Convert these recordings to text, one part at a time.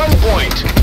gunpoint.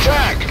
Attack!